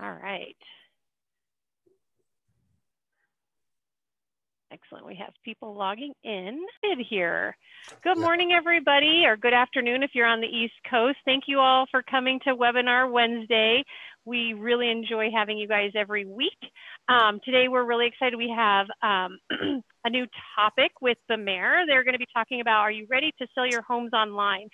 All right. Excellent. We have people logging in here. Good morning, everybody, or good afternoon if you're on the East Coast. Thank you all for coming to Webinar Wednesday. We really enjoy having you guys every week. Um, today, we're really excited. We have um, a new topic with the mayor. They're going to be talking about, are you ready to sell your homes online?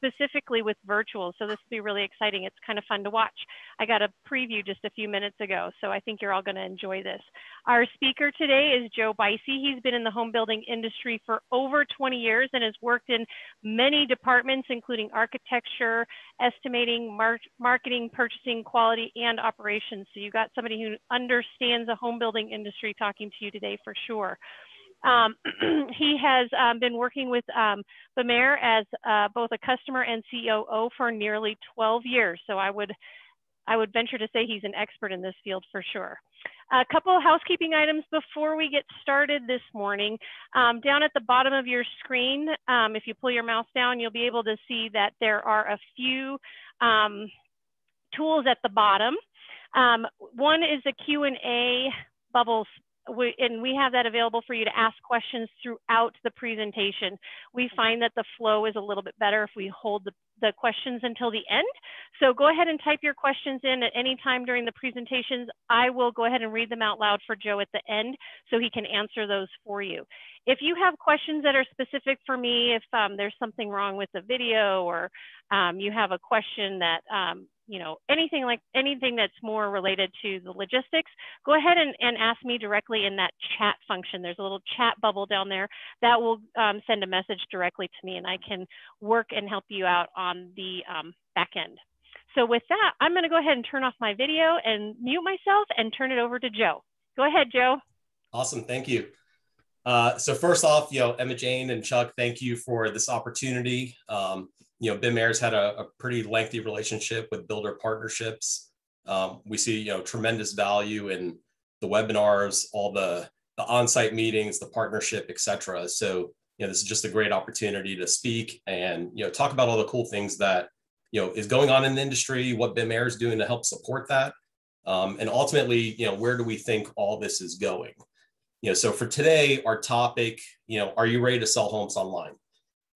Specifically with virtual. So this will be really exciting. It's kind of fun to watch. I got a preview just a few minutes ago, so I think you're all going to enjoy this. Our speaker today is Joe Bicey. He's been in the home building industry for over 20 years and has worked in many departments, including architecture, estimating, mar marketing, purchasing, quality, and operations. So you've got somebody who understands the home building industry talking to you today for sure. Um, he has um, been working with um, Bimaire as uh, both a customer and COO for nearly 12 years. So I would, I would venture to say he's an expert in this field for sure. A couple of housekeeping items before we get started this morning. Um, down at the bottom of your screen, um, if you pull your mouse down, you'll be able to see that there are a few um, tools at the bottom. Um, one is the Q&A bubble we, and we have that available for you to ask questions throughout the presentation. We find that the flow is a little bit better if we hold the, the questions until the end. So go ahead and type your questions in at any time during the presentations. I will go ahead and read them out loud for Joe at the end so he can answer those for you. If you have questions that are specific for me, if um, there's something wrong with the video or um, you have a question that um, you know, anything like anything that's more related to the logistics, go ahead and, and ask me directly in that chat function. There's a little chat bubble down there that will um, send a message directly to me and I can work and help you out on the um, back end. So with that, I'm gonna go ahead and turn off my video and mute myself and turn it over to Joe. Go ahead, Joe. Awesome, thank you. Uh, so first off, you know, Emma Jane and Chuck, thank you for this opportunity. Um, you know, Bimaire's had a, a, pretty lengthy relationship with builder partnerships. Um, we see, you know, tremendous value in the webinars, all the, the on-site meetings, the partnership, et cetera. So, you know, this is just a great opportunity to speak and, you know, talk about all the cool things that, you know, is going on in the industry, what Bimaire is doing to help support that. Um, and ultimately, you know, where do we think all this is going? You know, so for today, our topic, you know, are you ready to sell homes online?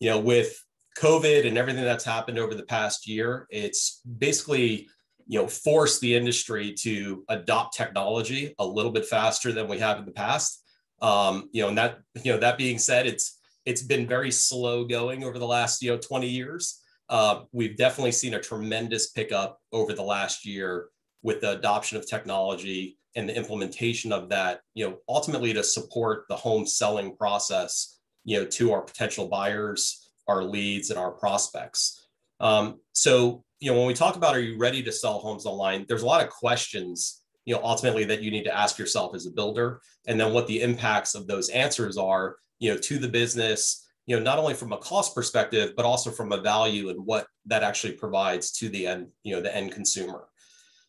You know, with COVID and everything that's happened over the past year, it's basically you know forced the industry to adopt technology a little bit faster than we have in the past. Um, you know, and that you know that being said, it's it's been very slow going over the last you know 20 years. Uh, we've definitely seen a tremendous pickup over the last year with the adoption of technology and the implementation of that. You know, ultimately to support the home selling process. You know, to our potential buyers our leads and our prospects. Um, so, you know, when we talk about are you ready to sell homes online, there's a lot of questions, you know, ultimately that you need to ask yourself as a builder, and then what the impacts of those answers are, you know, to the business, you know, not only from a cost perspective, but also from a value and what that actually provides to the end, you know, the end consumer.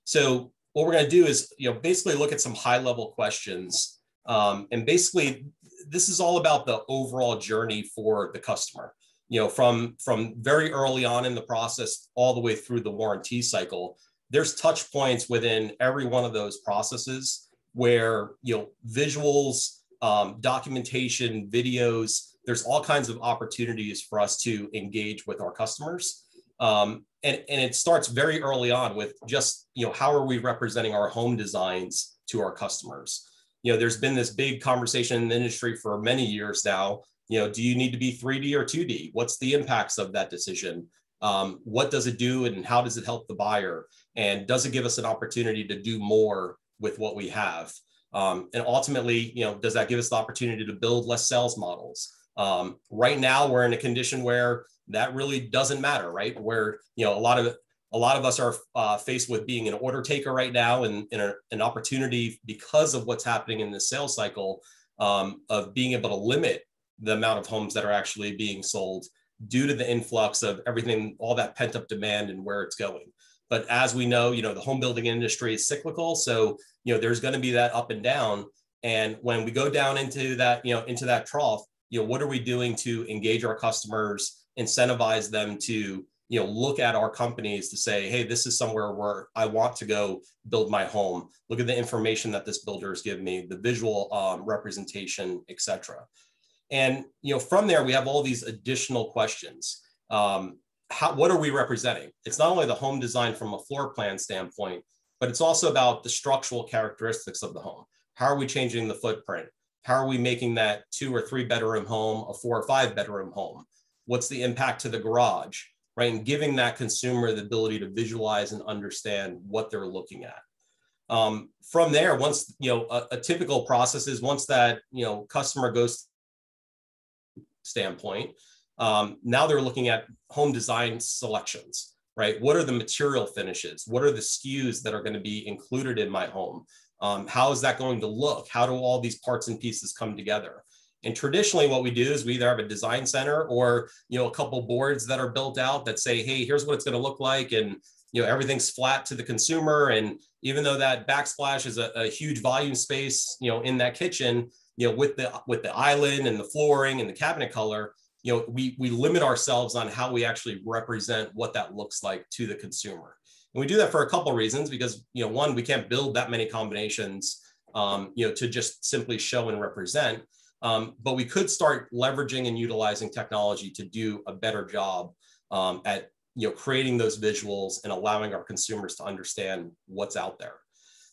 So what we're going to do is, you know, basically look at some high level questions. Um, and basically, this is all about the overall journey for the customer you know from from very early on in the process all the way through the warranty cycle there's touch points within every one of those processes where you know visuals um, documentation videos there's all kinds of opportunities for us to engage with our customers. Um, and, and it starts very early on with just you know how are we representing our home designs to our customers? You know there's been this big conversation in the industry for many years now you know do you need to be 3d or 2d what's the impacts of that decision? Um, what does it do and how does it help the buyer? And does it give us an opportunity to do more with what we have? Um, and ultimately you know does that give us the opportunity to build less sales models? Um, right now we're in a condition where that really doesn't matter right? Where you know a lot of a lot of us are uh, faced with being an order taker right now and, and a, an opportunity because of what's happening in the sales cycle um, of being able to limit the amount of homes that are actually being sold due to the influx of everything, all that pent up demand and where it's going. But as we know, you know, the home building industry is cyclical. So, you know, there's going to be that up and down. And when we go down into that, you know, into that trough, you know, what are we doing to engage our customers, incentivize them to, you know look at our companies to say hey this is somewhere where i want to go build my home look at the information that this builder has given me the visual um, representation etc and you know from there we have all these additional questions. Um, how, what are we representing? It's not only the home design from a floor plan standpoint but it's also about the structural characteristics of the home. How are we changing the footprint? How are we making that two or three bedroom home a four or five bedroom home? What's the impact to the garage right? And giving that consumer the ability to visualize and understand what they're looking at. Um, from there, once you know a, a, typical process is once that you know customer goes standpoint, um, now they're looking at home design selections, right? What are the material finishes? What are the SKUs that are going to be included in my home? Um, how is that going to look? How do all these parts and pieces come together? And traditionally, what we do is we either have a design center or you know a couple boards that are built out that say, hey, here's what it's going to look like, and you know everything's flat to the consumer. And even though that backsplash is a, a huge volume space, you know, in that kitchen, you know, with the with the island and the flooring and the cabinet color, you know, we we limit ourselves on how we actually represent what that looks like to the consumer. And we do that for a couple of reasons because you know, one, we can't build that many combinations, um, you know, to just simply show and represent. Um, but we could start leveraging and utilizing technology to do a better job um, at you know creating those visuals and allowing our consumers to understand what's out there.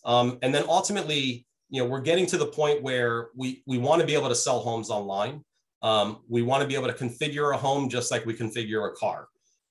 Um, and then ultimately, you know, we're getting to the point where we we want to be able to sell homes online. Um, we want to be able to configure a home just like we configure a car.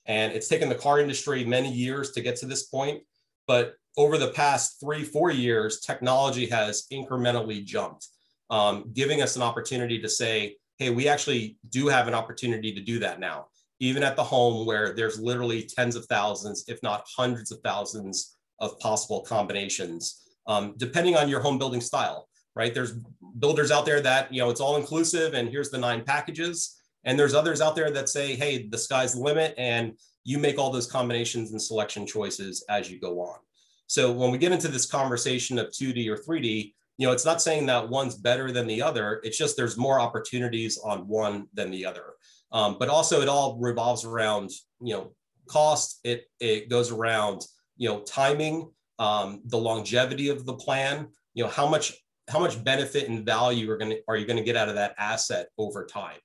And it's taken the car industry many years to get to this point, but over the past three, four years, technology has incrementally jumped um, giving us an opportunity to say, hey, we actually do have an opportunity to do that now, even at the home where there's literally tens of thousands, if not hundreds of thousands of possible combinations, um, depending on your home building style, right? There's builders out there that, you know, it's all inclusive and here's the nine packages. And there's others out there that say, hey, the sky's the limit and you make all those combinations and selection choices as you go on. So when we get into this conversation of 2D or 3D, you know, it's not saying that one's better than the other. It's just there's more opportunities on one than the other. Um, but also, it all revolves around you know cost. It it goes around you know timing, um, the longevity of the plan. You know how much how much benefit and value are going to are you going to get out of that asset over time.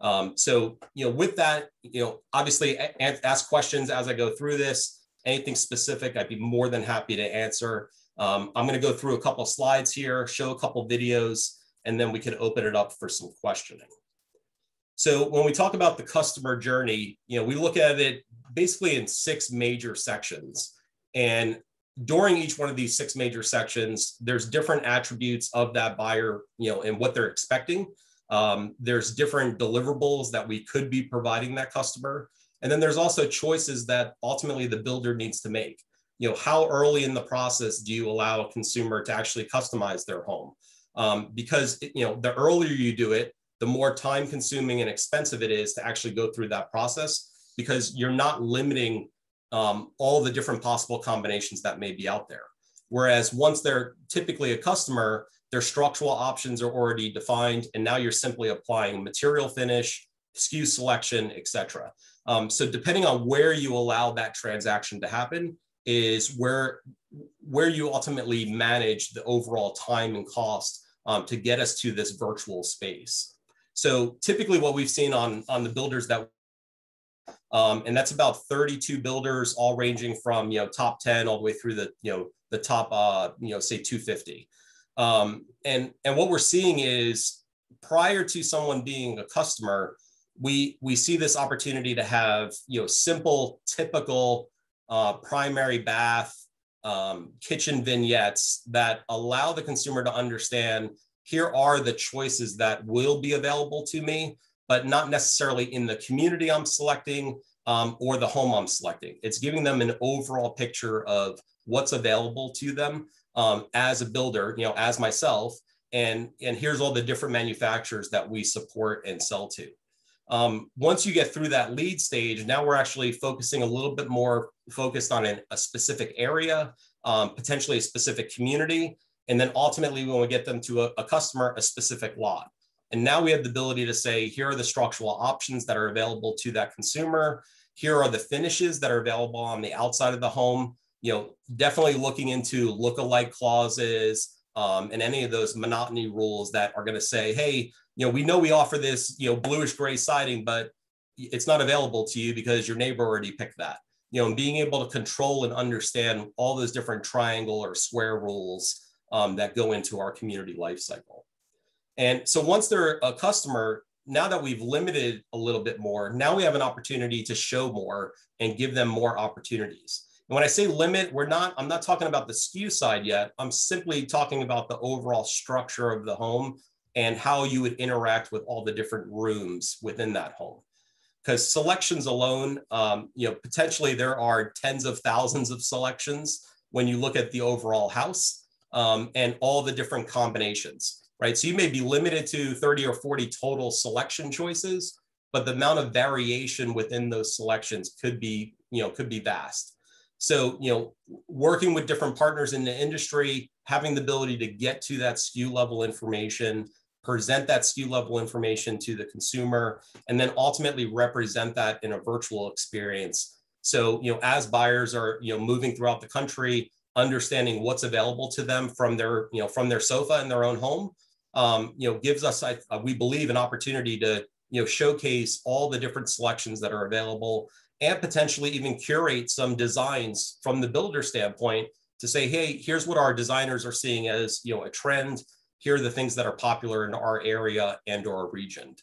Um, so you know with that, you know obviously ask questions as I go through this. Anything specific, I'd be more than happy to answer. Um, I'm going to go through a couple slides here, show a couple videos, and then we can open it up for some questioning. So when we talk about the customer journey, you know, we look at it basically in six major sections. And during each one of these six major sections, there's different attributes of that buyer, you know, and what they're expecting. Um, there's different deliverables that we could be providing that customer. And then there's also choices that ultimately the builder needs to make you know, how early in the process do you allow a consumer to actually customize their home? Um, because, you know, the earlier you do it, the more time consuming and expensive it is to actually go through that process because you're not limiting um, all the different possible combinations that may be out there. Whereas once they're typically a customer, their structural options are already defined, and now you're simply applying material finish, SKU selection, etc. Um, so depending on where you allow that transaction to happen, is where where you ultimately manage the overall time and cost um, to get us to this virtual space. So typically what we've seen on, on the builders that, um, and that's about 32 builders, all ranging from, you know, top 10 all the way through the, you know, the top, uh, you know, say 250. Um, and, and what we're seeing is prior to someone being a customer, we, we see this opportunity to have, you know, simple, typical uh, primary bath, um, kitchen vignettes that allow the consumer to understand here are the choices that will be available to me, but not necessarily in the community I'm selecting um, or the home I'm selecting. It's giving them an overall picture of what's available to them um, as a builder, you know, as myself, and and here's all the different manufacturers that we support and sell to. Um, once you get through that lead stage, now we're actually focusing a little bit more focused on an, a specific area, um, potentially a specific community, and then ultimately when we get them to a, a customer, a specific lot. And now we have the ability to say, here are the structural options that are available to that consumer. here are the finishes that are available on the outside of the home. You know, definitely looking into look-alike clauses um, and any of those monotony rules that are going to say, hey, you know, we know we offer this, you know, bluish gray siding, but it's not available to you because your neighbor already picked that. You know, and being able to control and understand all those different triangle or square rules um, that go into our community life cycle. And so once they're a customer, now that we've limited a little bit more, now we have an opportunity to show more and give them more opportunities. And when I say limit, we're not, I'm not talking about the SKU side yet. I'm simply talking about the overall structure of the home and how you would interact with all the different rooms within that home. Because selections alone, um, you know, potentially there are tens of thousands of selections when you look at the overall house um, and all the different combinations right? So you may be limited to 30 or 40 total selection choices, but the amount of variation within those selections could be, you know, could be vast. So, you know, working with different partners in the industry, having the ability to get to that SKU level information, present that SKU level information to the consumer, and then ultimately represent that in a virtual experience. So, you know, as buyers are, you know, moving throughout the country, understanding what's available to them from their, you know, from their sofa in their own home, um, you know, gives us, I, uh, we believe, an opportunity to, you know, showcase all the different selections that are available and potentially even curate some designs from the builder standpoint to say, hey, here's what our designers are seeing as, you know, a trend. Here are the things that are popular in our area and or region.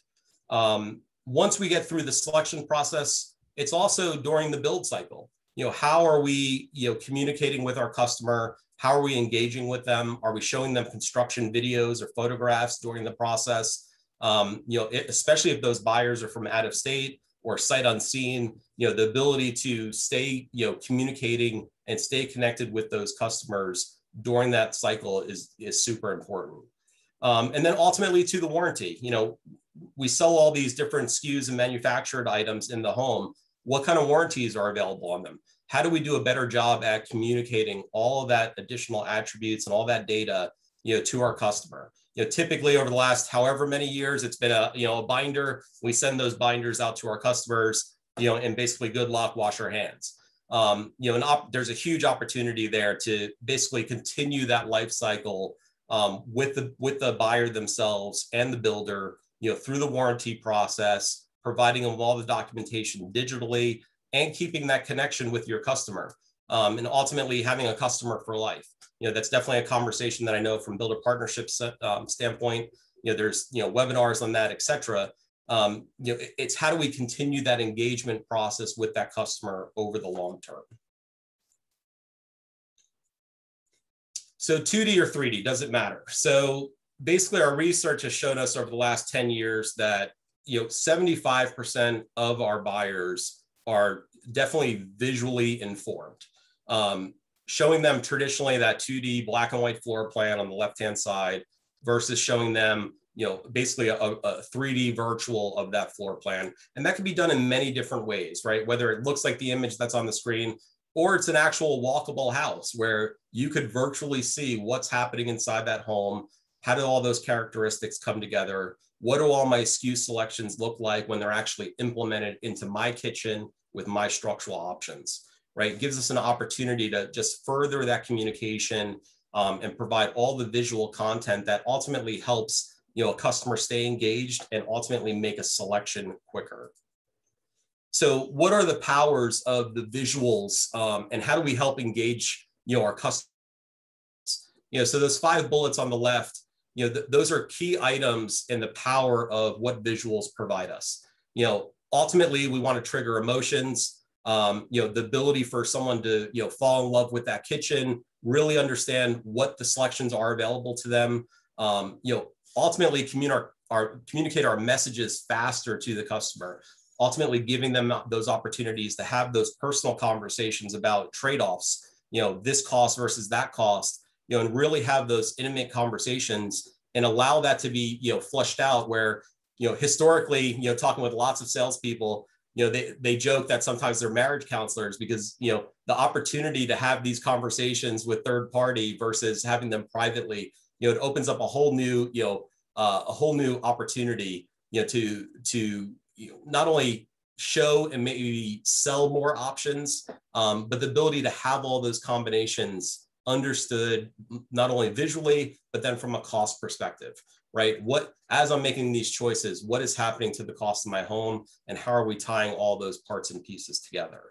Um, once we get through the selection process, it's also during the build cycle. You know, how are we, you know, communicating with our customer? How are we engaging with them? Are we showing them construction videos or photographs during the process? Um, you know, especially if those buyers are from out of state or sight unseen, you know, the ability to stay, you know, communicating and stay connected with those customers during that cycle is, is super important. Um, and then ultimately to the warranty, you know, we sell all these different SKUs and manufactured items in the home. What kind of warranties are available on them? How do we do a better job at communicating all of that additional attributes and all that data you know to our customer? You know typically over the last however many years it's been a you know a binder. We send those binders out to our customers you know and basically good luck wash our hands. Um, you know op- there's a huge opportunity there to basically continue that life cycle um, with the with the buyer themselves and the builder you know through the warranty process providing them all the documentation digitally and keeping that connection with your customer um, and ultimately having a customer for life. You know, that's definitely a conversation that I know from builder partnerships um, standpoint. You know, there's you know webinars on that, et cetera. Um, you know, it's how do we continue that engagement process with that customer over the long term. So 2D or 3D, does it matter? So basically our research has shown us over the last 10 years that you know 75% of our buyers are definitely visually informed. Um, showing them traditionally that 2D black and white floor plan on the left-hand side versus showing them, you know, basically a, a 3D virtual of that floor plan. And that can be done in many different ways, right? Whether it looks like the image that's on the screen or it's an actual walkable house where you could virtually see what's happening inside that home. How do all those characteristics come together? What do all my SKU selections look like when they're actually implemented into my kitchen with my structural options, right? It gives us an opportunity to just further that communication um, and provide all the visual content that ultimately helps you know a customer stay engaged and ultimately make a selection quicker. So, what are the powers of the visuals, um, and how do we help engage you know our customers? You know, so those five bullets on the left, you know, th those are key items in the power of what visuals provide us. You know, ultimately we want to trigger emotions. Um, you know the ability for someone to you know fall in love with that kitchen really understand what the selections are available to them. Um, you know ultimately communicate our, our, communicate our messages faster to the customer ultimately giving them those opportunities to have those personal conversations about trade-offs. You know this cost versus that cost you know and really have those intimate conversations and allow that to be you know flushed out where you know, historically, you know, talking with lots of salespeople, you know, they, they joke that sometimes they're marriage counselors because, you know, the opportunity to have these conversations with third party versus having them privately, you know, it opens up a whole new, you know, uh, a whole new opportunity, you know, to, to you know, not only show and maybe sell more options, um, but the ability to have all those combinations understood not only visually, but then from a cost perspective, right? What, as I'm making these choices, what is happening to the cost of my home and how are we tying all those parts and pieces together?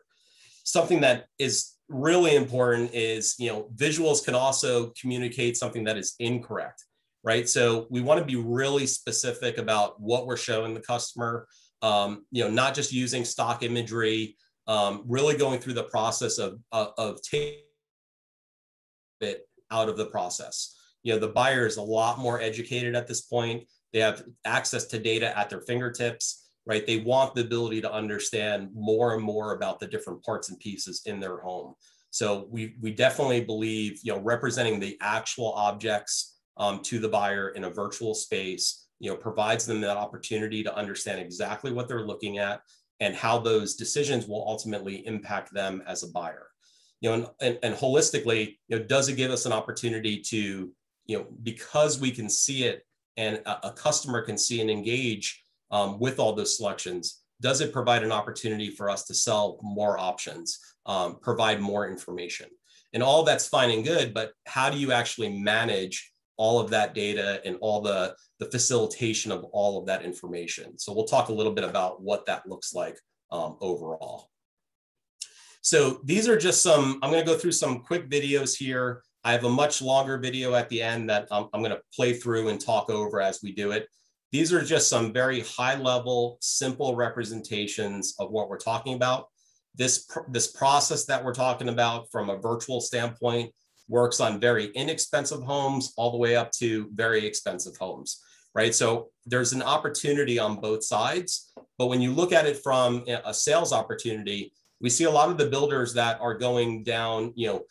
Something that is really important is, you know, visuals can also communicate something that is incorrect, right? So we want to be really specific about what we're showing the customer, um, you know, not just using stock imagery, um, really going through the process of, of, of taking it out of the process. You know, the buyer is a lot more educated at this point. They have access to data at their fingertips, right? They want the ability to understand more and more about the different parts and pieces in their home. So we, we definitely believe, you know, representing the actual objects um, to the buyer in a virtual space, you know, provides them that opportunity to understand exactly what they're looking at and how those decisions will ultimately impact them as a buyer you know, and, and, and holistically, you know, does it give us an opportunity to, you know, because we can see it and a, a customer can see and engage um, with all those selections, does it provide an opportunity for us to sell more options, um, provide more information? And all that's fine and good, but how do you actually manage all of that data and all the, the facilitation of all of that information? So we'll talk a little bit about what that looks like um, overall. So these are just some, I'm gonna go through some quick videos here. I have a much longer video at the end that I'm, I'm gonna play through and talk over as we do it. These are just some very high level, simple representations of what we're talking about. This, this process that we're talking about from a virtual standpoint works on very inexpensive homes all the way up to very expensive homes, right? So there's an opportunity on both sides, but when you look at it from a sales opportunity, we see a lot of the builders that are going down, you know,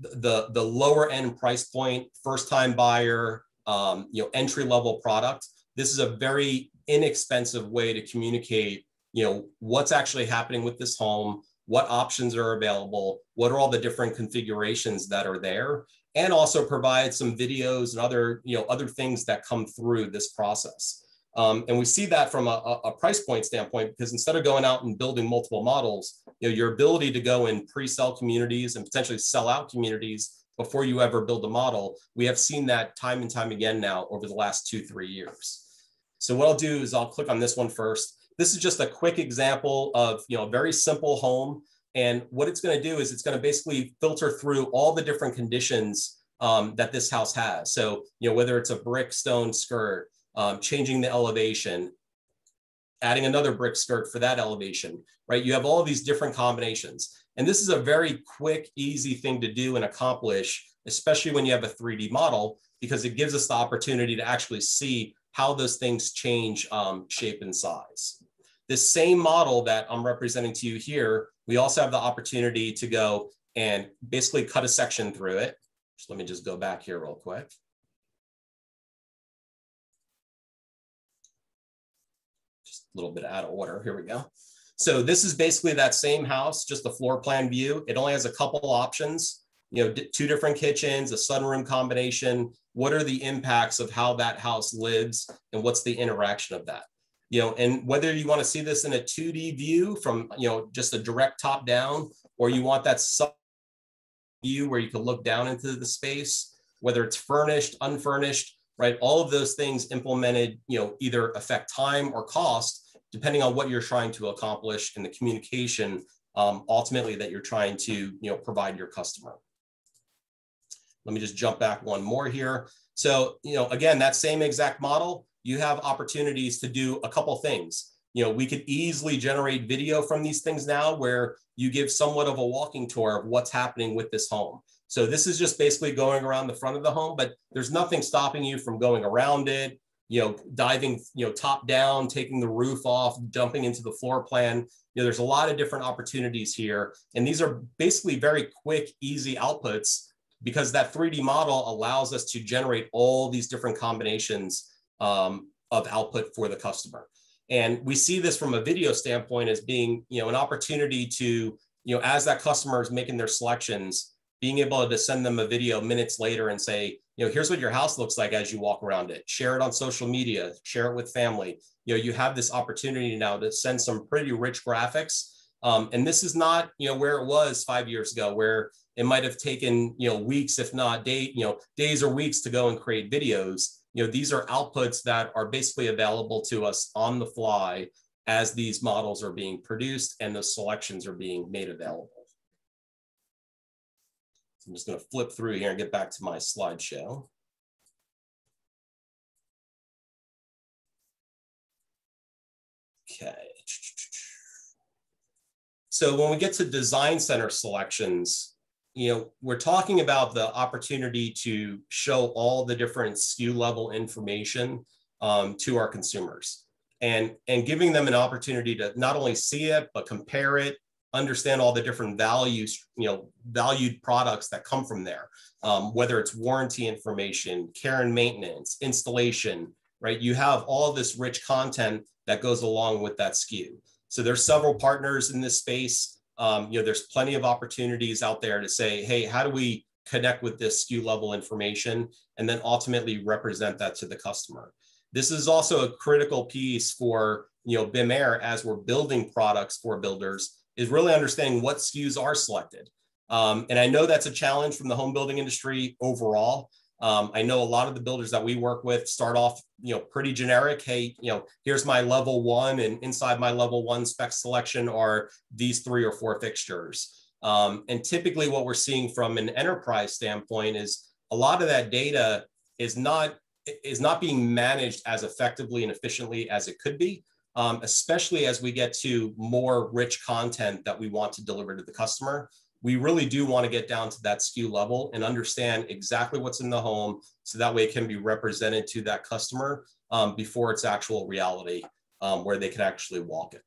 the the lower end price point, first time buyer, um, you know, entry level product. This is a very inexpensive way to communicate, you know, what's actually happening with this home, what options are available, what are all the different configurations that are there, and also provide some videos and other, you know, other things that come through this process. Um, and we see that from a, a, price point standpoint, because instead of going out and building multiple models, you know, your ability to go in pre-sell communities and potentially sell out communities before you ever build a model, we have seen that time and time again now over the last two, three years. So what I'll do is I'll click on this one first. This is just a quick example of, you know, a very simple home. And what it's going to do is it's going to basically filter through all the different conditions um, that this house has. So, you know, whether it's a brick stone skirt, um, changing the elevation, adding another brick skirt for that elevation, right? You have all these different combinations. And this is a very quick, easy thing to do and accomplish, especially when you have a 3D model, because it gives us the opportunity to actually see how those things change um, shape and size. This same model that I'm representing to you here, we also have the opportunity to go and basically cut a section through it. Just let me just go back here real quick. A little bit out of order. Here we go. So this is basically that same house, just the floor plan view. It only has a couple options, you know, two different kitchens, a sunroom combination. What are the impacts of how that house lives and what's the interaction of that? You know, and whether you want to see this in a 2D view from, you know, just a direct top down, or you want that sub view where you can look down into the space, whether it's furnished, unfurnished, right? All of those things implemented, you know, either affect time or cost, depending on what you're trying to accomplish in the communication um, ultimately that you're trying to, you know, provide your customer. Let me just jump back one more here. So, you know, again, that same exact model, you have opportunities to do a couple things. You know, we could easily generate video from these things now where you give somewhat of a walking tour of what's happening with this home. So this is just basically going around the front of the home, but there's nothing stopping you from going around it, you know, diving, you know, top down, taking the roof off, dumping into the floor plan. You know, there's a lot of different opportunities here. And these are basically very quick, easy outputs because that 3D model allows us to generate all these different combinations um, of output for the customer. And we see this from a video standpoint as being, you know, an opportunity to, you know, as that customer is making their selections, being able to send them a video minutes later and say, you know, here's what your house looks like as you walk around it. Share it on social media, share it with family. You know, you have this opportunity now to send some pretty rich graphics. Um, and this is not, you know, where it was five years ago, where it might have taken, you know, weeks, if not day, you know, days or weeks to go and create videos. You know, these are outputs that are basically available to us on the fly as these models are being produced and the selections are being made available. I'm just going to flip through here and get back to my slideshow. Okay. So when we get to design center selections, you know, we're talking about the opportunity to show all the different SKU level information um, to our consumers and, and giving them an opportunity to not only see it, but compare it, understand all the different values, you know, valued products that come from there, um, whether it's warranty information, care and maintenance, installation, right? You have all this rich content that goes along with that SKU. So there's several partners in this space um, you know, there's plenty of opportunities out there to say, hey, how do we connect with this SKU level information and then ultimately represent that to the customer. This is also a critical piece for you know Bimaire as we're building products for builders is really understanding what SKUs are selected. Um, and I know that's a challenge from the home building industry overall. Um, I know a lot of the builders that we work with start off, you know, pretty generic. Hey, you know, here's my level one, and inside my level one spec selection are these three or four fixtures. Um, and typically, what we're seeing from an enterprise standpoint is a lot of that data is not is not being managed as effectively and efficiently as it could be. Um, especially as we get to more rich content that we want to deliver to the customer we really do want to get down to that SKU level and understand exactly what's in the home so that way it can be represented to that customer um, before it's actual reality um, where they can actually walk it.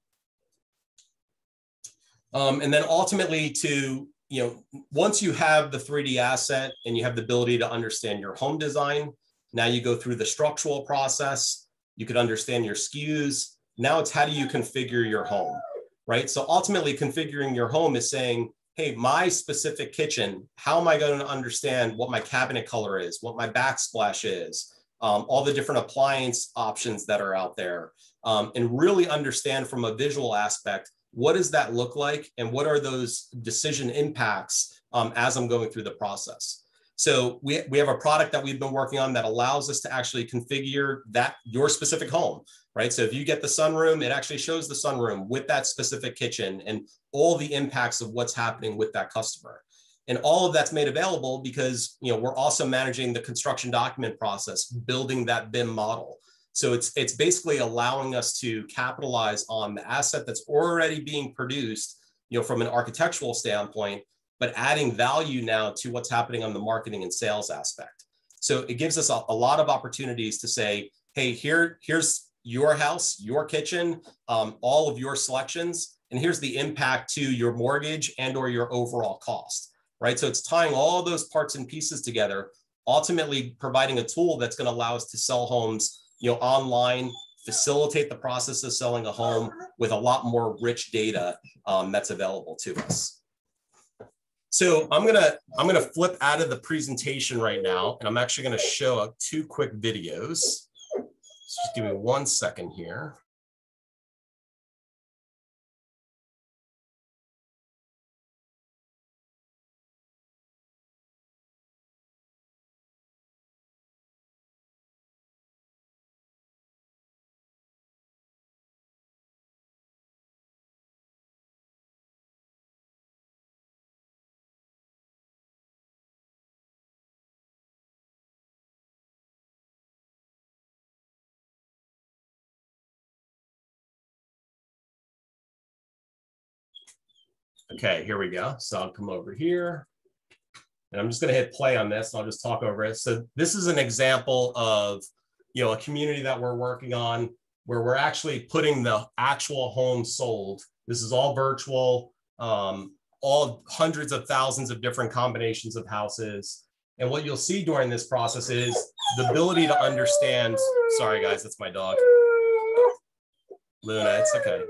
Um, and then ultimately to, you know, once you have the 3D asset and you have the ability to understand your home design, now you go through the structural process, you could understand your SKUs. Now it's how do you configure your home, right? So ultimately configuring your home is saying, hey, my specific kitchen, how am I going to understand what my cabinet color is, what my backsplash is, um, all the different appliance options that are out there, um, and really understand from a visual aspect, what does that look like and what are those decision impacts um, as I'm going through the process. So we, we have a product that we've been working on that allows us to actually configure that your specific home right? So if you get the sunroom, it actually shows the sunroom with that specific kitchen and all the impacts of what's happening with that customer. And all of that's made available because you know we're also managing the construction document process, building that BIM model. So it's it's basically allowing us to capitalize on the asset that's already being produced, you know, from an architectural standpoint, but adding value now to what's happening on the marketing and sales aspect. So it gives us a, a lot of opportunities to say, hey, here here's your house, your kitchen, um, all of your selections, and here's the impact to your mortgage and or your overall cost, right? So it's tying all those parts and pieces together, ultimately providing a tool that's going to allow us to sell homes, you know, online, facilitate the process of selling a home with a lot more rich data um, that's available to us. So I'm gonna I'm gonna flip out of the presentation right now, and I'm actually gonna show up two quick videos. Just give me one second here. Okay, here we go. So I'll come over here and I'm just gonna hit play on this and I'll just talk over it. So this is an example of, you know, a community that we're working on where we're actually putting the actual home sold. This is all virtual, um, all hundreds of thousands of different combinations of houses. And what you'll see during this process is the ability to understand, sorry guys, that's my dog. Luna, it's okay.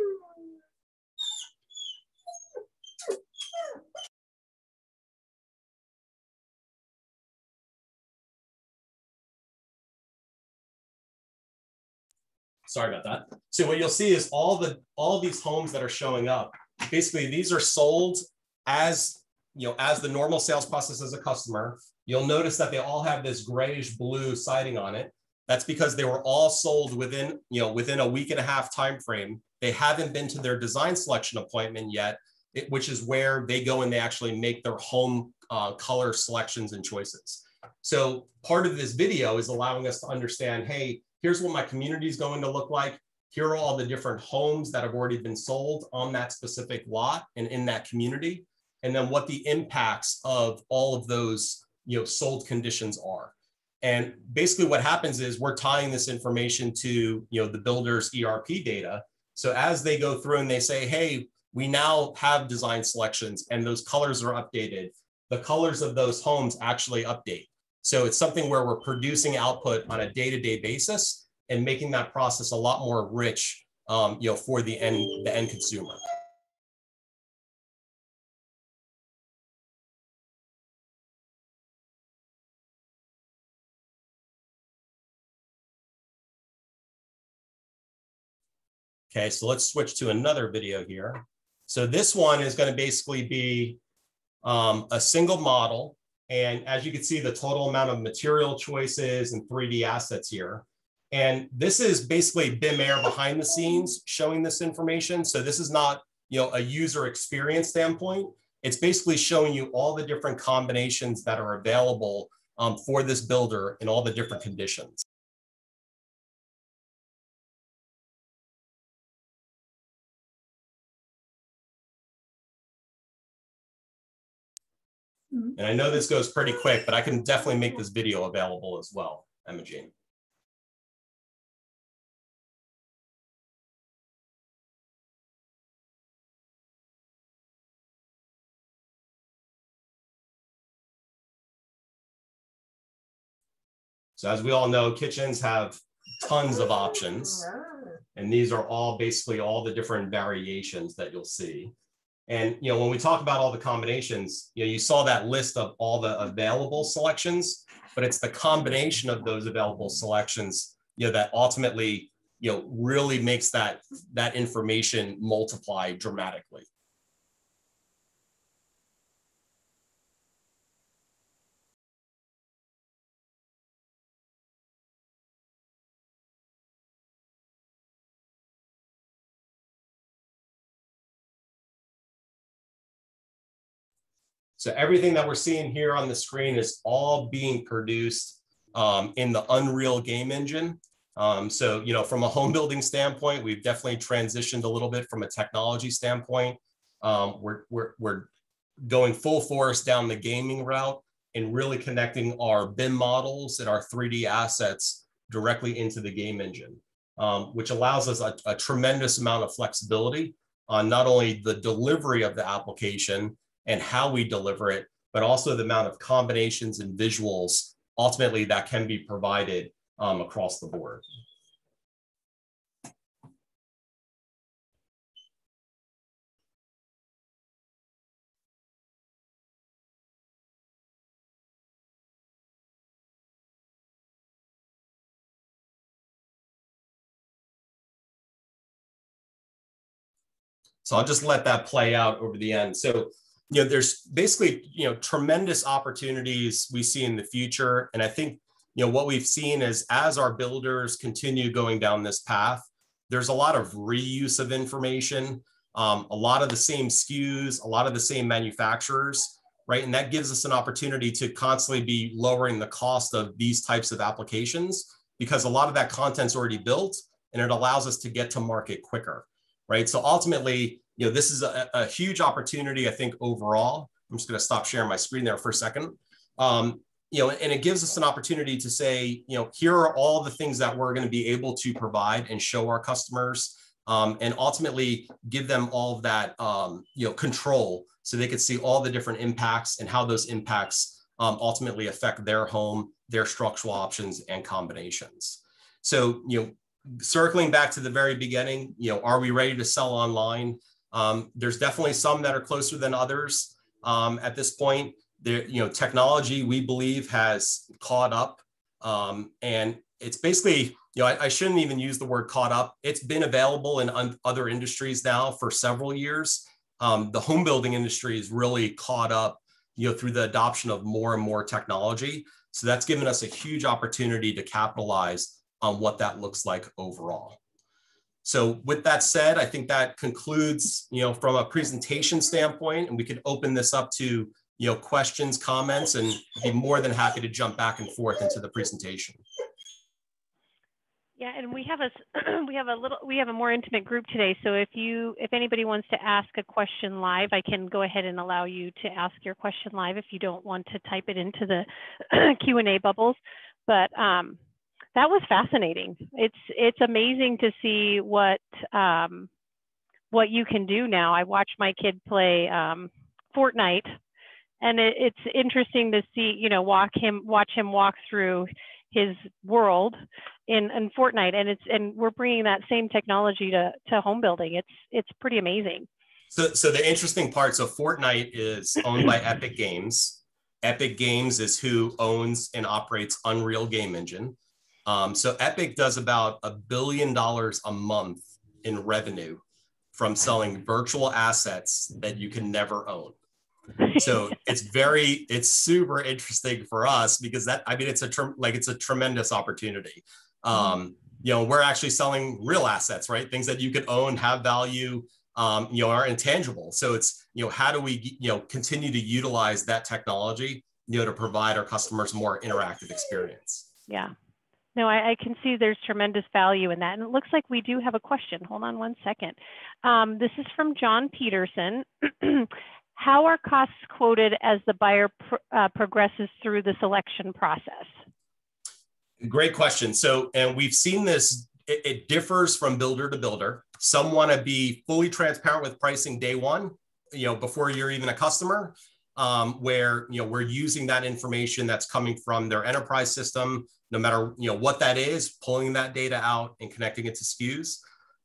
Sorry about that. So what you'll see is all the all these homes that are showing up. Basically, these are sold as you know as the normal sales process as a customer. You'll notice that they all have this grayish blue siding on it. That's because they were all sold within you know within a week and a half time frame. They haven't been to their design selection appointment yet, it, which is where they go and they actually make their home uh, color selections and choices. So part of this video is allowing us to understand, hey, here's what my community is going to look like. Here are all the different homes that have already been sold on that specific lot and in that community. And then what the impacts of all of those you know, sold conditions are. And basically what happens is we're tying this information to you know, the builder's ERP data. So as they go through and they say, hey, we now have design selections and those colors are updated, the colors of those homes actually update. So it's something where we're producing output on a day-to-day basis and making that process a lot more rich, um, you know, for the end the end consumer. Okay, so let's switch to another video here. So this one is going to basically be um, a single model and as you can see, the total amount of material choices and 3D assets here. And this is basically Bimaire behind the scenes showing this information. So this is not you know, a user experience standpoint. It's basically showing you all the different combinations that are available um, for this builder in all the different conditions. Mm-hmm. And I know this goes pretty quick, but I can definitely make this video available as well, Emma Jane. So as we all know, kitchens have tons of options. And these are all basically all the different variations that you'll see. And you know, when we talk about all the combinations, you know, you saw that list of all the available selections, but it's the combination of those available selections, you know, that ultimately, you know, really makes that that information multiply dramatically. So everything that we're seeing here on the screen is all being produced um, in the Unreal game engine. Um, so, you know, from a home building standpoint, we've definitely transitioned a little bit from a technology standpoint. Um, we're, we're, we're going full force down the gaming route and really connecting our BIM models and our 3D assets directly into the game engine, um, which allows us a, a tremendous amount of flexibility on not only the delivery of the application, and how we deliver it, but also the amount of combinations and visuals ultimately that can be provided um, across the board. So I'll just let that play out over the end. So you know, there's basically, you know, tremendous opportunities we see in the future. And I think, you know, what we've seen is as our builders continue going down this path, there's a lot of reuse of information, um, a lot of the same SKUs, a lot of the same manufacturers, right? And that gives us an opportunity to constantly be lowering the cost of these types of applications because a lot of that content's already built and it allows us to get to market quicker, right? So ultimately, you know, this is a, a huge opportunity, I think, overall. I'm just going to stop sharing my screen there for a second. Um, you know, and it gives us an opportunity to say, you know, here are all the things that we're going to be able to provide and show our customers, um, and ultimately give them all of that, um, you know, control, so they could see all the different impacts and how those impacts um, ultimately affect their home, their structural options and combinations. So, you know, circling back to the very beginning, you know, are we ready to sell online? Um, there's definitely some that are closer than others um, at this point. There, you know, technology we believe has caught up, um, and it's basically you know, I, I, shouldn't even use the word caught up. It's been available in un- other industries now for several years. Um, the home building industry is really caught up, you know, through the adoption of more and more technology. So that's given us a huge opportunity to capitalize on what that looks like overall. So with that said, I think that concludes, you know, from a presentation standpoint, and we could open this up to, you know, questions, comments, and be more than happy to jump back and forth into the presentation. Yeah, and we have a we have a little we have a more intimate group today. So if you if anybody wants to ask a question live, I can go ahead and allow you to ask your question live if you don't want to type it into the Q and A bubbles. But um, that was fascinating. It's it's amazing to see what um, what you can do now. I watch my kid play um, Fortnite, and it, it's interesting to see you know walk him watch him walk through his world in, in Fortnite, and it's and we're bringing that same technology to to home building. It's it's pretty amazing. So so the interesting part, so Fortnite is owned by Epic Games. Epic Games is who owns and operates Unreal Game Engine. Um, so Epic does about a billion dollars a month in revenue from selling virtual assets that you can never own. So it's very it's super interesting for us because that i mean it's a tr- like it's a tremendous opportunity. Um you know we're actually selling real assets right? Things that you could own have value um you know are intangible. So it's you know how do we you know continue to utilize that technology you know to provide our customers more interactive experience? Yeah no, I, I, can see there's tremendous value in that. And it looks like we do have a question. Hold on one second. Um, this is from John Peterson. How are costs quoted as the buyer pr uh, progresses through the selection process? Great question. So, and we've seen this, it, it differs from builder to builder. Some want to be fully transparent with pricing day one, you know, before you're even a customer, um, where, you know, we're using that information that's coming from their enterprise system, no matter, you know, what that is, pulling that data out and connecting it to SKUs.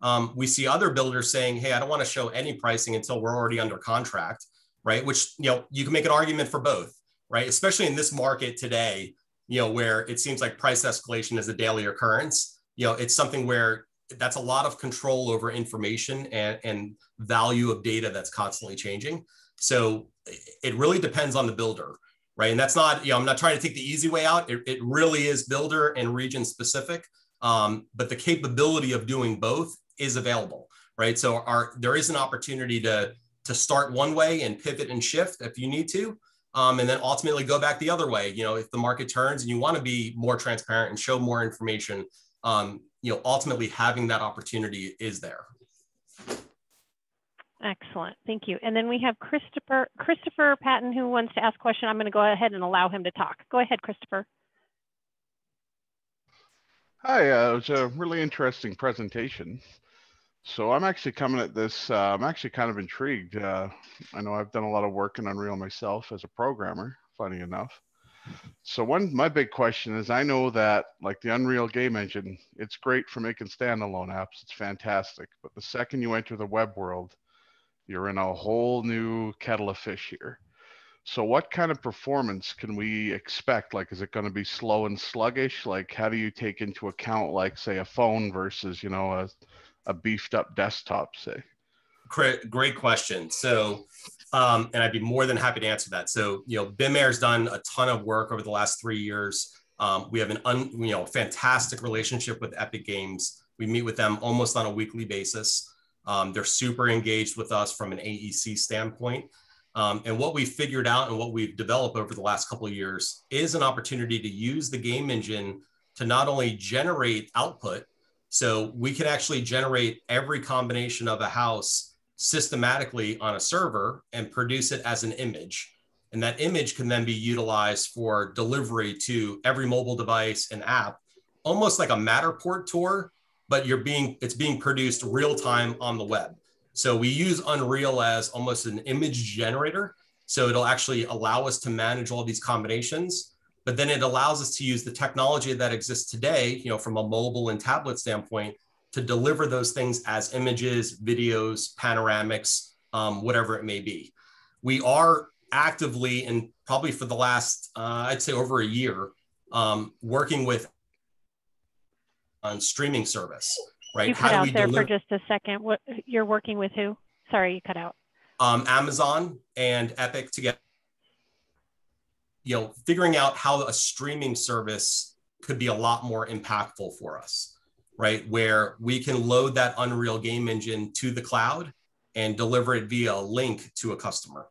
Um, we see other builders saying, hey, I don't want to show any pricing until we're already under contract right? Which, you know, you can make an argument for both, right? Especially in this market today, you know, where it seems like price escalation is a daily occurrence. You know, it's something where that's a lot of control over information and, and value of data that's constantly changing. So it really depends on the builder, right? And that's not, you know, I'm not trying to take the easy way out. It, it really is builder and region specific. Um, but the capability of doing both is available, right? So our there is an opportunity to to start one way and pivot and shift if you need to. Um, and then ultimately go back the other way. You know, if the market turns and you want to be more transparent and show more information, um, you know, ultimately having that opportunity is there. Excellent, thank you. And then we have Christopher Christopher Patton who wants to ask a question. I'm going to go ahead and allow him to talk. Go ahead, Christopher. Hi, uh, it was a really interesting presentation. So I'm actually coming at this. Uh, I'm actually kind of intrigued. Uh, I know I've done a lot of work in Unreal myself as a programmer. Funny enough. So one, my big question is, I know that like the Unreal game engine, it's great for making standalone apps. It's fantastic. But the second you enter the web world, you're in a whole new kettle of fish here. So what kind of performance can we expect? Like, is it going to be slow and sluggish? Like, how do you take into account, like, say, a phone versus, you know, a a beefed up desktop say? Great, great question. So, um, and I'd be more than happy to answer that. So, you know, Bimaire's done a ton of work over the last three years. Um, we have an un, you know fantastic relationship with Epic Games. We meet with them almost on a weekly basis. Um, they're super engaged with us from an AEC standpoint. Um, and what we've figured out and what we've developed over the last couple of years is an opportunity to use the game engine to not only generate output, so we can actually generate every combination of a house systematically on a server and produce it as an image. And that image can then be utilized for delivery to every mobile device and app, almost like a Matterport tour, but you're being it's being produced real time on the web. So we use Unreal as almost an image generator. So it'll actually allow us to manage all these combinations but then it allows us to use the technology that exists today, you know, from a mobile and tablet standpoint, to deliver those things as images, videos, panoramics, um, whatever it may be. We are actively and probably for the last, uh, I'd say over a year, um, working with on streaming service, right? You cut out there for just a second. What you're working with who? Sorry, you cut out. Um, Amazon and Epic together. You know, figuring out how a streaming service could be a lot more impactful for us, right? Where we can load that Unreal game engine to the cloud and deliver it via a link to a customer,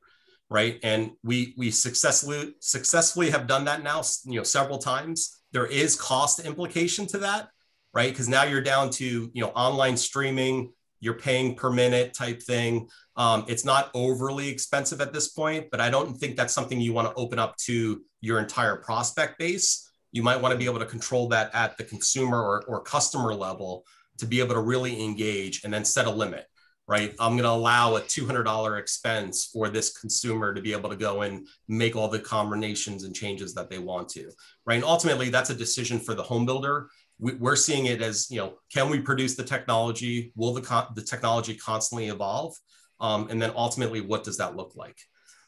right? And we we successfully successfully have done that now, you know, several times. There is cost implication to that, right? Because now you're down to you know online streaming, you're paying per minute type thing. Um, it's not overly expensive at this point, but I don't think that's something you want to open up to your entire prospect base. You might want to be able to control that at the consumer or, or customer level to be able to really engage and then set a limit right? I'm going to allow a $200 expense for this consumer to be able to go and make all the combinations and changes that they want to, right? And ultimately, that's a decision for the home builder we, are seeing it as you know can we produce the technology? Will the, the technology constantly evolve? Um, and then ultimately what does that look like?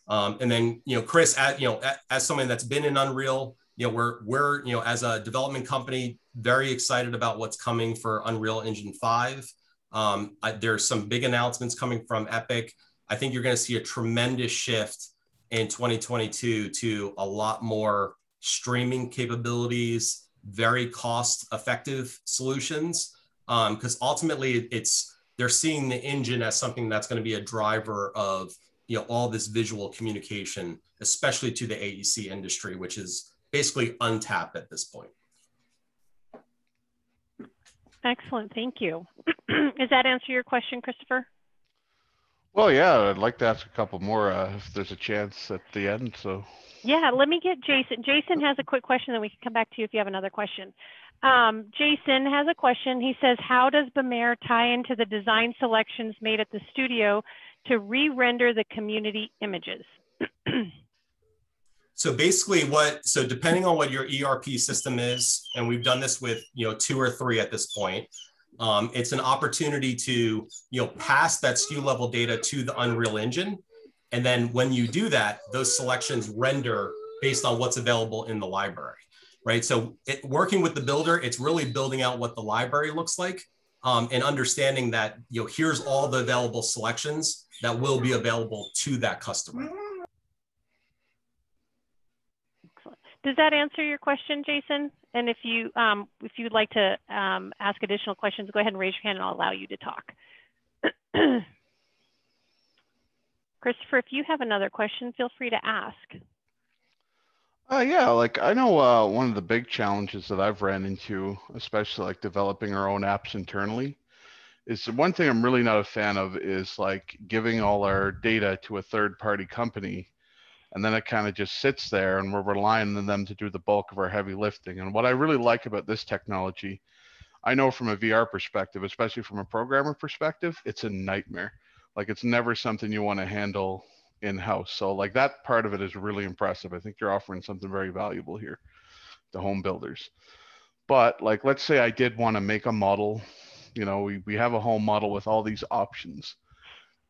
Um, and then you know chris at, you know as, as someone that's been in unreal you know we're we're you know as a development company very excited about what's coming for unreal engine 5 um, I, there's some big announcements coming from epic. I think you're going to see a tremendous shift in 2022 to a lot more streaming capabilities very cost effective solutions because um, ultimately it's they're seeing the engine as something that's going to be a driver of you know all this visual communication especially to the aec industry which is basically untapped at this point. Excellent thank you. Does that answer your question christopher? Well yeah i'd like to ask a couple more uh, if there's a chance at the end so yeah, let me get Jason. Jason has a quick question, then we can come back to you if you have another question. Um, Jason has a question. He says, how does Bimaire tie into the design selections made at the studio to re-render the community images? so basically what, so depending on what your ERP system is, and we've done this with, you know, two or three at this point, um, it's an opportunity to, you know, pass that SKU level data to the Unreal Engine and then when you do that, those selections render based on what's available in the library, right? So it, working with the builder, it's really building out what the library looks like um, and understanding that, you know, here's all the available selections that will be available to that customer. Does that answer your question, Jason? And if you um, if you'd like to um, ask additional questions, go ahead and raise your hand and I'll allow you to talk. Christopher, if you have another question, feel free to ask. Uh, yeah, like I know uh, one of the big challenges that I've ran into, especially like developing our own apps internally, is one thing I'm really not a fan of is like giving all our data to a third party company and then it kind of just sits there and we're relying on them to do the bulk of our heavy lifting. And what I really like about this technology, I know from a VR perspective, especially from a programmer perspective, it's a nightmare like it's never something you want to handle in house. So like that part of it is really impressive. I think you're offering something very valuable here to home builders. But like let's say I did want to make a model, you know, we, we have a home model with all these options.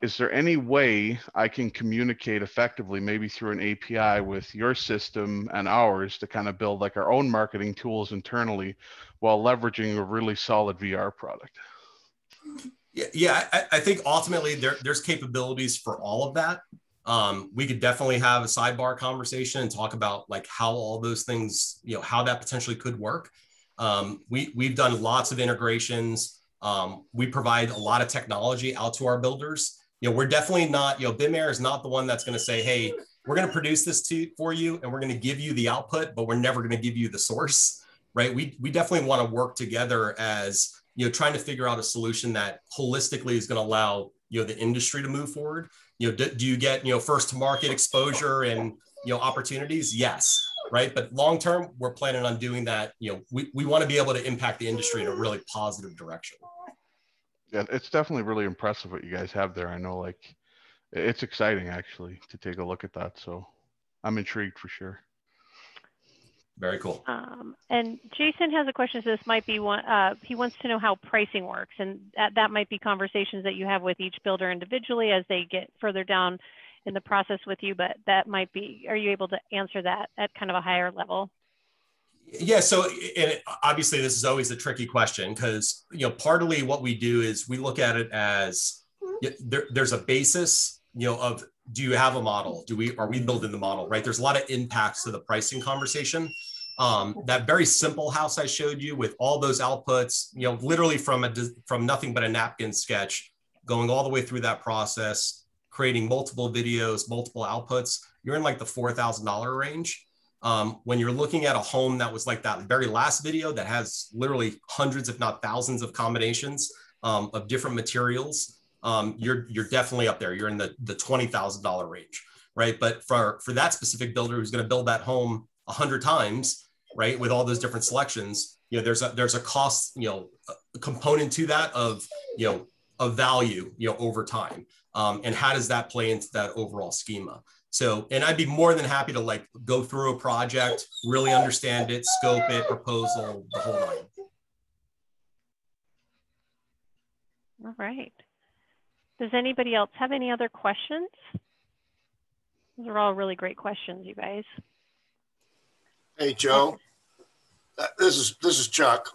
Is there any way I can communicate effectively, maybe through an API with your system and ours to kind of build like our own marketing tools internally while leveraging a really solid VR product? Yeah, yeah I, I think ultimately there, there's capabilities for all of that. Um, we could definitely have a sidebar conversation and talk about like how all those things, you know, how that potentially could work. Um, we we've done lots of integrations. Um, we provide a lot of technology out to our builders. You know, we're definitely not, you know, Bimaire is not the one that's going to say, hey, we're going to produce this to, for you and we're going to give you the output, but we're never going to give you the source, right? We, we definitely want to work together as you know, trying to figure out a solution that holistically is going to allow, you know, the industry to move forward. You know, do, do you get, you know, first to market exposure and, you know, opportunities? Yes. Right. But long term, we're planning on doing that. You know, we, we want to be able to impact the industry in a really positive direction. Yeah, it's definitely really impressive what you guys have there. I know like it's exciting actually to take a look at that. So I'm intrigued for sure. Very cool. Um, and Jason has a question. So this might be one. Uh, he wants to know how pricing works, and that, that might be conversations that you have with each builder individually as they get further down in the process with you. But that might be. Are you able to answer that at kind of a higher level? Yeah, so and obviously this is always a tricky question because you know partly what we do is we look at it as there, there's a basis you know of do you have a model do we are we building the model right there's a lot of impacts to the pricing conversation um, that very simple house I showed you with all those outputs you know literally from a from nothing but a napkin sketch going all the way through that process creating multiple videos multiple outputs you're in like the $4000 range um, when you're looking at a home that was like that very last video that has literally hundreds, if not thousands, of combinations um, of different materials, um, you're you're definitely up there. You're in the the twenty thousand dollar range, right? But for for that specific builder who's going to build that home a hundred times, right, with all those different selections, you know, there's a there's a cost, you know, a component to that of you know of value, you know, over time, um, and how does that play into that overall schema? So, and I'd be more than happy to like go through a project, really understand it, scope it, proposal, the whole nine. All right. Does anybody else have any other questions? Those are all really great questions, you guys. Hey, Joe. Uh, this is this is Chuck.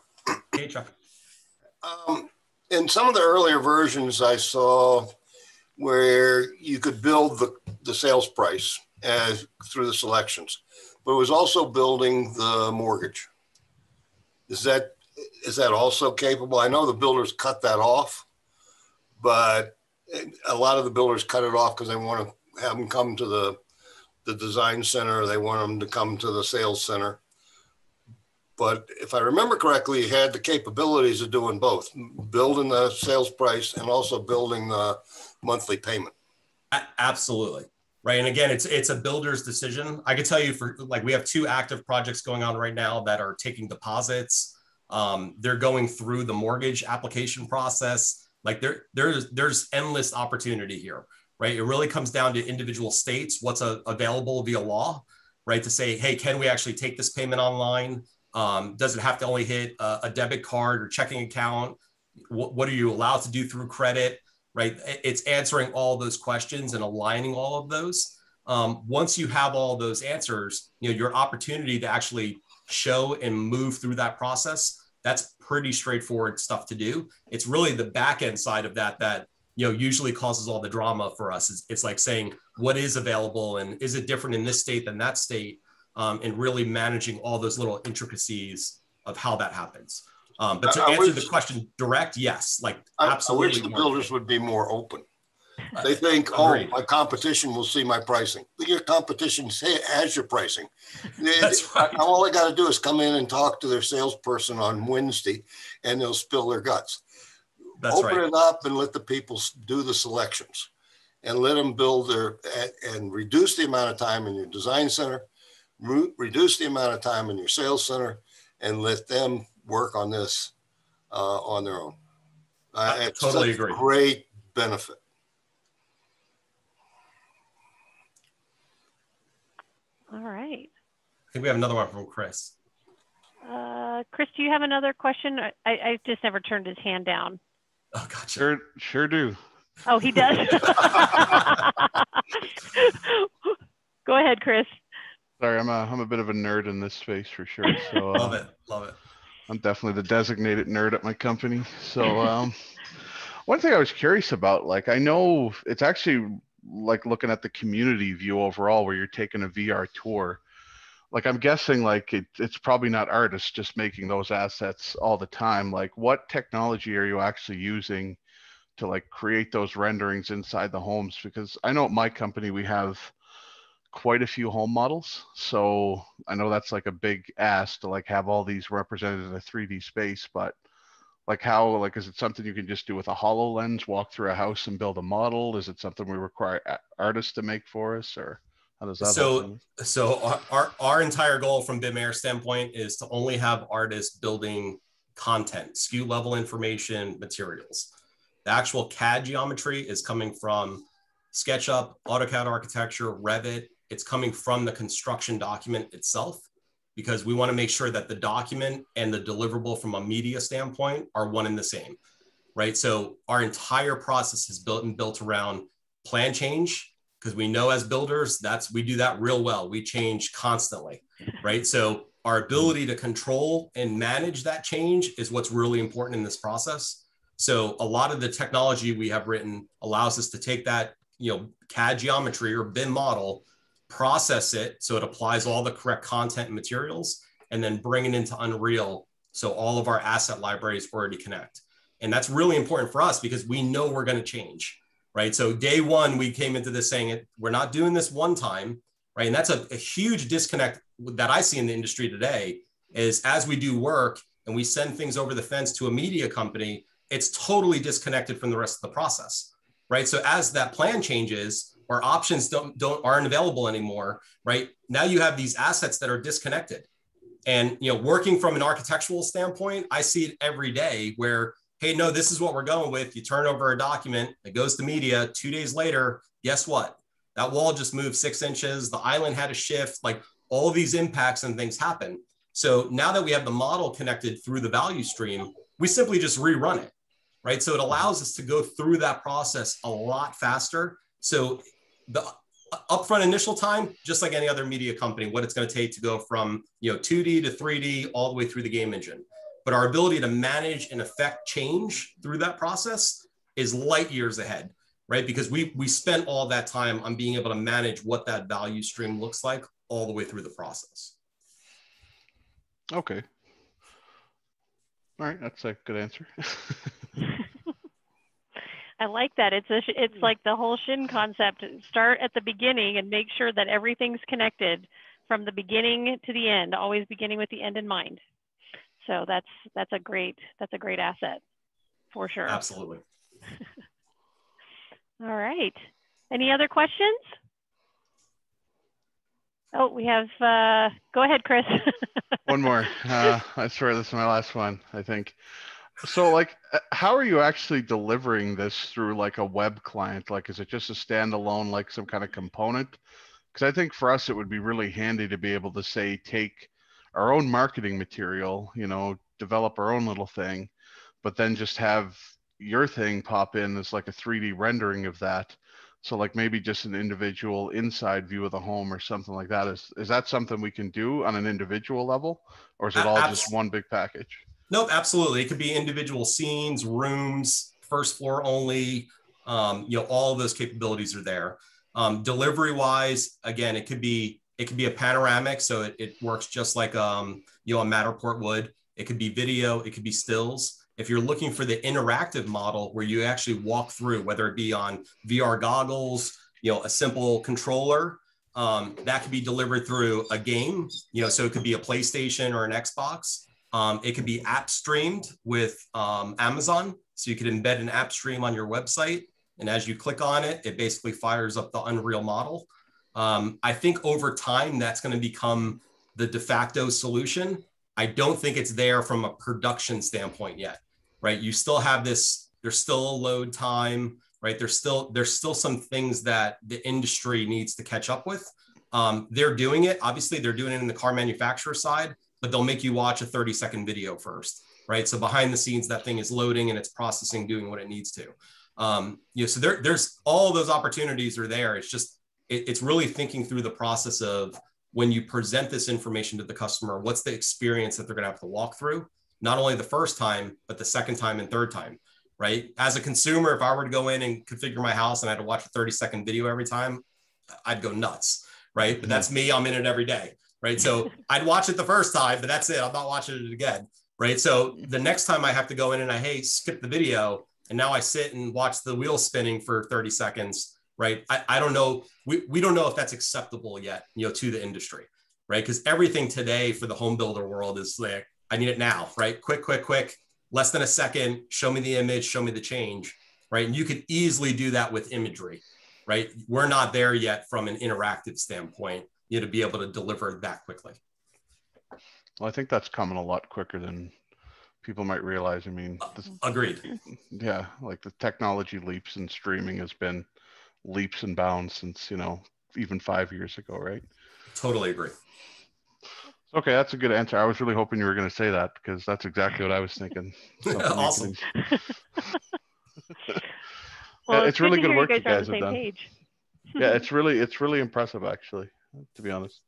Hey, Chuck. Um, in some of the earlier versions, I saw where you could build the, the sales price as through the selections, but it was also building the mortgage. Is that is that also capable? I know the builders cut that off, but a lot of the builders cut it off because they want to have them come to the the design center. They want them to come to the sales center. But if I remember correctly, he had the capabilities of doing both, building the sales price and also building the monthly payment. Absolutely. Right. And again, it's it's a builder's decision. I can tell you for like we have two active projects going on right now that are taking deposits. Um, they're going through the mortgage application process. Like there, there's there's endless opportunity here, right? It really comes down to individual states, what's a, available via law, right? To say, hey, can we actually take this payment online? Um, does it have to only hit a, a debit card or checking account? What, what, are you allowed to do through credit? Right? It's answering all those questions and aligning all of those. Um, once you have all those answers, you know your opportunity to actually show and move through that process. That's pretty straightforward stuff to do. It's really the back end side of that that you know usually causes all the drama for us. It's, it's like saying what is available and is it different in this state than that state um, and really managing all those little intricacies of how that happens. Um, but to I, answer wish, the question direct, yes, like I, absolutely. I wish the builders would be more open. They think, oh, my competition will see my pricing. Your competition has your pricing. That's right. All I got to do is come in and talk to their salesperson on Wednesday, and they'll spill their guts. That's Open right. it up and let the people do the selections, and let them build their and reduce the amount of time in your design center re- reduce the amount of time in your sales center and let them work on this uh, on their own. Uh, I totally agree. Great benefit. All right. I think we have another one from Chris. Uh, Chris, do you have another question? I, I just never turned his hand down. Oh, gotcha. Sure, sure do. Oh, he does. Go ahead, Chris. Sorry, I'm a I'm a bit of a nerd in this space for sure. So uh, love it, love it. I'm definitely the designated nerd at my company. So um, one thing I was curious about, like I know it's actually like looking at the community view overall, where you're taking a VR tour. Like I'm guessing, like it, it's probably not artists just making those assets all the time. Like what technology are you actually using to like create those renderings inside the homes? Because I know at my company we have quite a few home models. So I know that's like a big ask to like have all these represented in a 3D space, but like how like is it something you can just do with a HoloLens, walk through a house and build a model? Is it something we require artists to make for us or how does that so happen? so our, our entire goal from BIM standpoint is to only have artists building content, SKU level information, materials. The actual CAD geometry is coming from SketchUp, AutoCAD architecture, Revit, it's coming from the construction document itself because we want to make sure that the document and the deliverable from a media standpoint are one and the same, right? So our entire process is built and built around plan change because we know as builders that's we do that real well. We change constantly, right? So our ability to control and manage that change is what's really important in this process. So a lot of the technology we have written allows us to take that, you know, CAD geometry or BIM model, process it so it applies all the correct content and materials, and then bring it into Unreal so all of our asset libraries already connect. And that's really important for us because we know we're going to change, right? So day one, we came into this saying we're not doing this one time, right? And that's a, a huge disconnect that I see in the industry today is as we do work and we send things over the fence to a media company, it's totally disconnected from the rest of the process, right? So as that plan changes or options don't, don't aren't available anymore, right? Now you have these assets that are disconnected. And you know, working from an architectural standpoint, I see it every day where, hey, no, this is what we're going with. You turn over a document, it goes to media. Two days later, guess what? That wall just moved six inches. The island had a shift. Like all these impacts and things happen. So now that we have the model connected through the value stream, we simply just rerun it, right? So it allows us to go through that process a lot faster. So the upfront initial time, just like any other media company, what it's going to take to go from you know 2D to 3D all the way through the game engine. But our ability to manage and affect change through that process is light years ahead, right? Because we we spent all that time on being able to manage what that value stream looks like all the way through the process. Okay. All right, that's a good answer. I like that. It's a, it's like the whole Shinn concept. Start at the beginning and make sure that everything's connected from the beginning to the end, always beginning with the end in mind. So that's that's a great that's a great asset for sure. Absolutely. All right. Any other questions? Oh, we have, uh, go ahead, Chris. one more. Uh, I swear this is my last one, I think. So like, uh, how are you actually delivering this through like a web client? Like, is it just a standalone, like some kind of component? Because I think for us, it would be really handy to be able to say, take our own marketing material, you know, develop our own little thing, but then just have your thing pop in as like a 3D rendering of that so like maybe just an individual inside view of the home or something like that. Is is that something we can do on an individual level, or is it all Abs- just one big package? Nope, absolutely. It could be individual scenes, rooms, first floor only. Um, you know, all of those capabilities are there. Um, delivery wise, again, it could be it could be a panoramic, so it, it works just like um, you know a Matterport would. It could be video, it could be stills. If you're looking for the interactive model where you actually walk through, whether it be on VR goggles, you know, a simple controller, um, that could be delivered through a game, you know, so it could be a PlayStation or an Xbox. Um, it could be app streamed with um, Amazon. So you could embed an app stream on your website. And as you click on it, it basically fires up the Unreal model. Um, I think over time, that's going to become the de facto solution. I don't think it's there from a production standpoint yet right? You still have this, there's still a load time, right? There's still, there's still some things that the industry needs to catch up with. Um, they're doing it. Obviously, they're doing it in the car manufacturer side, but they'll make you watch a 30 second video first, right? So behind the scenes, that thing is loading and it's processing, doing what it needs to. Um, you know, so there, there's all those opportunities are there. It's just, it, it's really thinking through the process of when you present this information to the customer, what's the experience that they're going to have to walk through? not only the first time, but the second time and third time, right? As a consumer, if I were to go in and configure my house and I had to watch a 30 second video every time, I'd go nuts, right? But that's me, I'm in it every day, right? So I'd watch it the first time, but that's it. I'm not watching it again, right? So the mm-hmm. next time I have to go in and I, hey, skip the video, and now I sit and watch the wheel spinning for 30 seconds, right? I, I don't know. We, we don't know if that's acceptable yet, you know, to the industry, right? Because everything today for the home builder world is like, I need it now, right? Quick, quick, quick, less than a second, show me the image, show me the change, right? And you could easily do that with imagery, right? We're not there yet from an interactive standpoint, you know, to be able to deliver that quickly. Well, I think that's coming a lot quicker than people might realize. I mean, uh, this, agreed. Yeah, like the technology leaps in streaming has been leaps and bounds since, you know, even five years ago, right? Totally agree. Okay, that's a good answer. I was really hoping you were going to say that because that's exactly what I was thinking. awesome. well, it's, it's really good work you guys, guys have done. yeah, it's really it's really impressive actually, to be honest.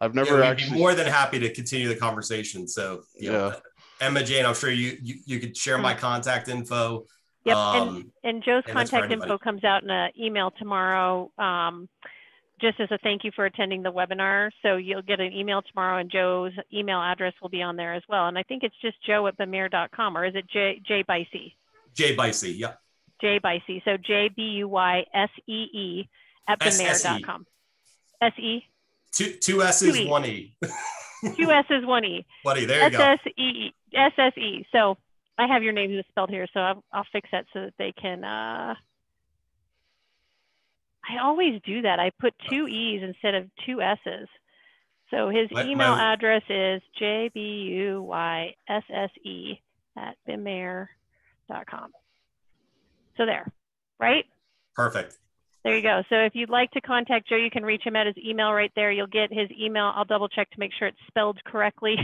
I've never yeah, actually more than happy to continue the conversation. So you know, Yeah. Emma Jane, I'm sure you you, you could share my contact info. Yep, Um, And Joe's and contact info comes out in an email tomorrow, um, just as a thank you for attending the webinar. So you'll get an email tomorrow and Joe's email address will be on there as well. And I think it's just joe at bimaire.com or is it J, J by C? Jay Bicey. Yep. J by C. So J B U Y S E E at SSE. bimaire.com. S E, Two two S's, Two E. one E. two S's, one E. Buddy, there you S go. S E E S S E. So I have your name spelled here, so I'll, I'll fix that so that they can. Uh, I always do that. I put two E's instead of two S's. So his My- email my- address is J B U Y S S E at bimaire.com. So there, right? Perfect. There you go. So if you'd like to contact Joe, you can reach him at his email right there. You'll get his email. I'll double check to make sure it's spelled correctly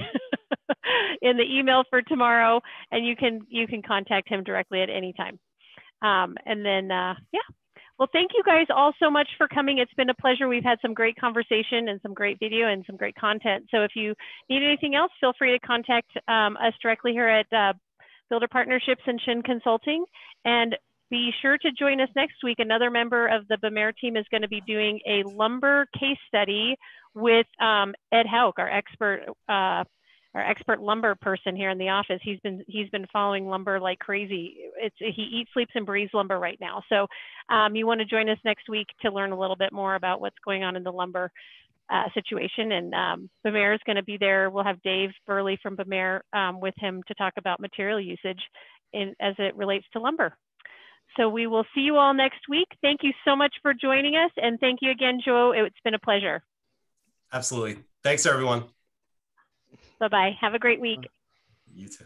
in the email for tomorrow, and you can you can contact him directly at any time. Um, and then uh, yeah, well, thank you guys all so much for coming. It's been a pleasure. We've had some great conversation and some great video and some great content. So if you need anything else, feel free to contact um, us directly here at uh, Builder Partnerships and Shinn Consulting. And be sure to join us next week. Another member of the Bimaire team is going to be doing a lumber case study with um, Ed Hauk, our expert, uh, our expert lumber person here in the office. He's been he's been following lumber like crazy. It's he eats, sleeps, and breathes lumber right now. So um, you want to join us next week to learn a little bit more about what's going on in the lumber uh, situation. And um, Bimaire is going to be there. We'll have Dave Burley from Bimaire um, with him to talk about material usage in, as it relates to lumber. So we will see you all next week. Thank you so much for joining us. And thank you again, Joe. It's been a pleasure. Absolutely. Thanks, everyone. Bye bye. Have a great week. You too.